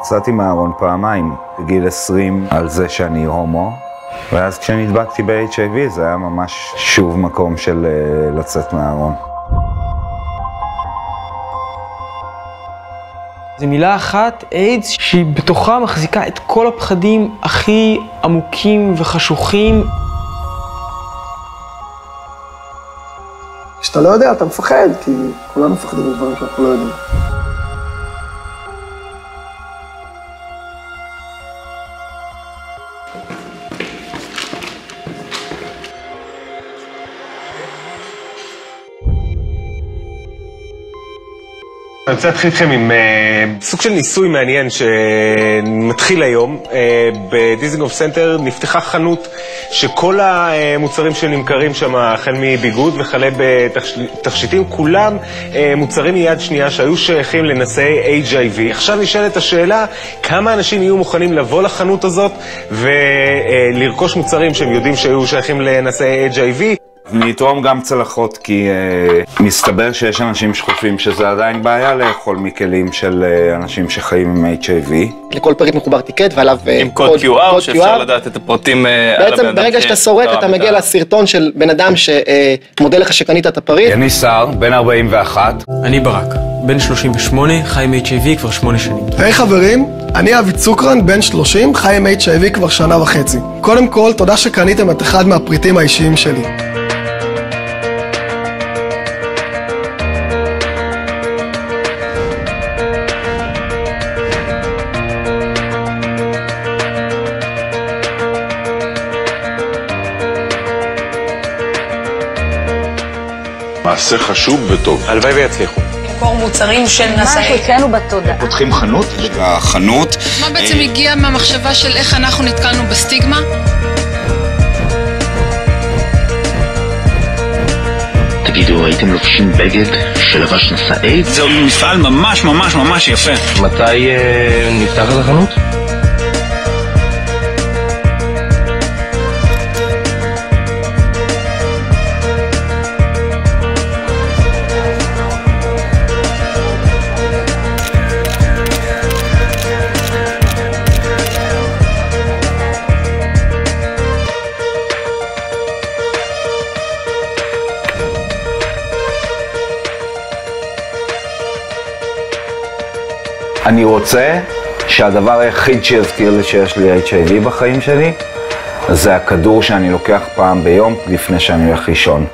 יצאתי מהארון פעמיים, בגיל 20 על זה שאני הומו, ואז כשנדבקתי ב-HIV זה היה ממש שוב מקום של uh, לצאת מהארון. זו מילה אחת, איידס, שהיא בתוכה מחזיקה את כל הפחדים הכי עמוקים וחשוכים. כשאתה לא יודע, אתה מפחד, כי כולנו מפחדים מדברים שאנחנו לא יודעים. אני רוצה להתחיל איתכם עם אה, סוג של ניסוי מעניין שמתחיל היום. אה, בדיזינגוף סנטר נפתחה חנות שכל המוצרים שנמכרים שם, החל מביגוד וכלה בתכשיטים, כולם אה, מוצרים מיד שנייה שהיו שייכים לנשאי HIV. עכשיו נשאלת השאלה, כמה אנשים יהיו מוכנים לבוא לחנות הזאת ולרכוש מוצרים שהם יודעים שהיו שייכים לנשאי HIV? אני אתרום גם צלחות כי uh, מסתבר שיש אנשים שחושבים שזה עדיין בעיה לאכול מכלים של uh, אנשים שחיים עם HIV. לכל פריט מחובר ticket ועליו uh, עם קוד QR קוד שאפשר QR. לדעת את הפרטים uh, על הבן אדם. בעצם ברגע שאתה סורק אתה מגיע לסרטון של בן אדם שמודה uh, לך שקנית את הפריט. אני שר, בן 41. אני ברק, בן 38, חי עם HIV כבר שמונה שנים. היי hey, חברים, אני אבי צוקרן, בן 30, חי עם HIV כבר שנה וחצי. קודם כל, תודה שקניתם את אחד מהפריטים האישיים שלי. מעשה חשוב וטוב. הלוואי ויצליחו. למכור מוצרים של נשאי. מה אצלנו בתודעה. פותחים חנות? החנות... מה בעצם הגיע מהמחשבה של איך אנחנו נתקלנו בסטיגמה? תגידו, הייתם לובשים בגד שלבש נשא איידס? זהו מפעל ממש ממש ממש יפה. מתי נפתחת החנות? אני רוצה שהדבר היחיד שיזכיר לי שיש לי HIV בחיים שלי זה הכדור שאני לוקח פעם ביום לפני שאני הולך לישון.